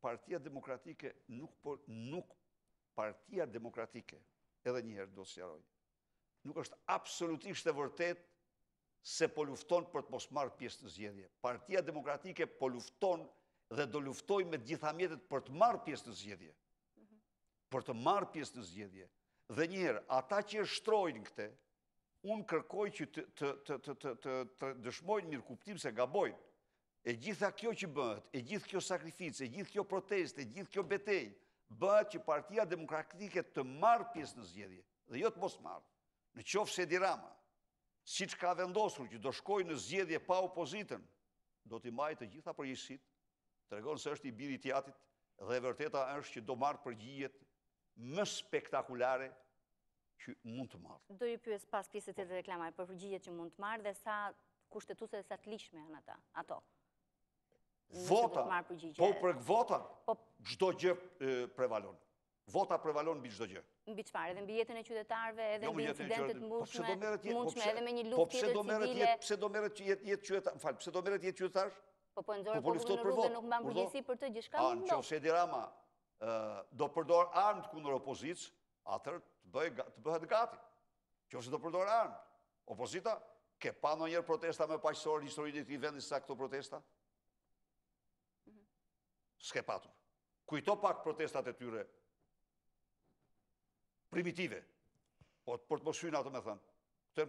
Partia Demokratike nuk po nuk Partia Demokratike, edhe një herë do sqaroj. Nuk është absolutisht e vërtetë se po lufton për të mos marrë pjesë në zgjedhje. Partia Demokratike po lufton dhe do luftojë me të gjitha mjetet për të marrë pjesë në zgjedhje. Mhm. Për të marrë pjesë në zgjedhje. Dhe njëherë, ata që e shtrojnë këte, unë kërkoj që të dëshmojnë mirëkuptim se gabojnë. E gjitha kjo që bëhet, e gjithë kjo sakrificë, e gjithë kjo protestë, e gjithë kjo betejë, bëhet që partia demokratike të marrë pjesë në zgjedhje, dhe jo të mos marrë. Në qoftë se Edi Rama, siç ka vendosur që do shkojë në zgjedhje pa opozitën, do t'i mbajë të gjitha përgjegjësitë, tregon se është i biri i të jatit, dhe e vërteta është që do marrë përgjigjen më spektakulare që mund të marrë. Do ju pyes pas pjesës të të po. reklamave, për përgjigjet që mund të marrë dhe sa kushtetuse dhe sa të ligjshme janë ata, ato. Vota, po për vota, po- çdo gjë prevalon. Vota prevalon mbi çdo gjë. Mbi çfarë, edhe mbi jetën e qytetarëve, edhe jo, mbi incidentet po mundshme, po mundshme edhe me një luftë tjetër civile. Pse do merret që jetë qytetarësh, fal, pse do merret jetë qytetarësh? Po po nxore, popullin në rrugë dhe nuk mba më përgjegjësi për gjithçka mund të ndodhë. A, në qoftë se Edi Rama do përdorë armët kundër opozitës, atëherë të bëhet gati. Qoftë se do përdorë armë. Opozita, ke parë ndonjëherë protesta më paqësore në historinë e këtij vendi se këto protesta? Mhm. S'ke patur. Kujto pak protestat e tyre primitive, po për të mos hyrë në ato me thënë. Tek